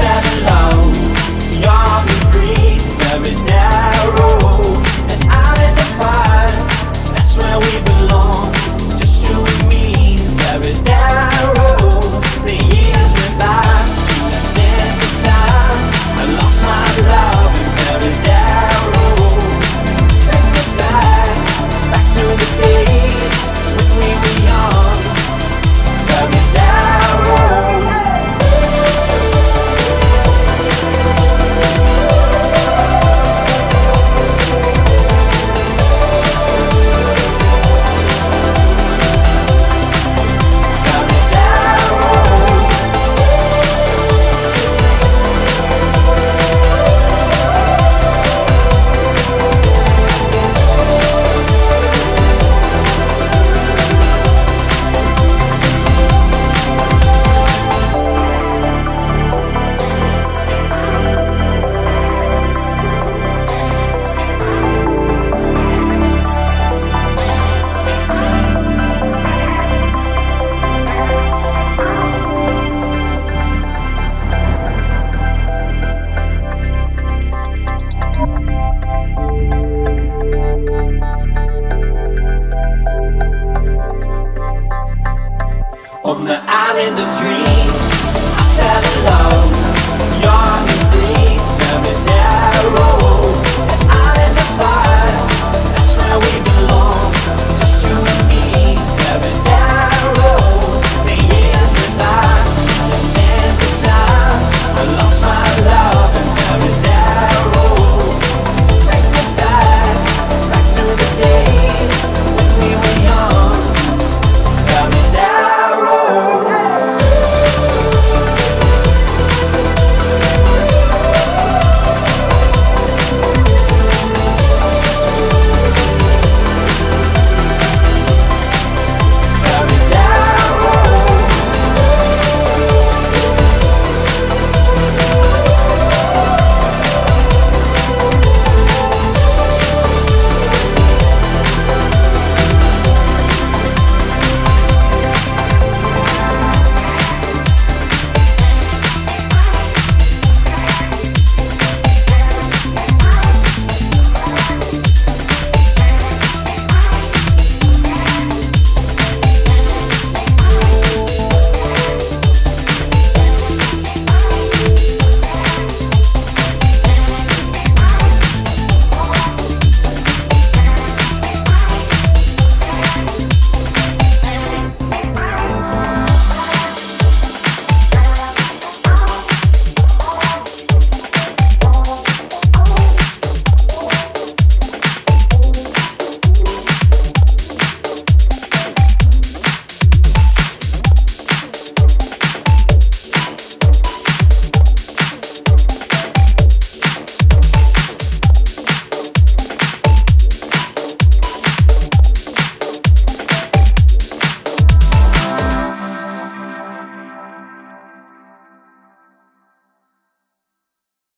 Babylon. On the island of dreams. I fell alone You're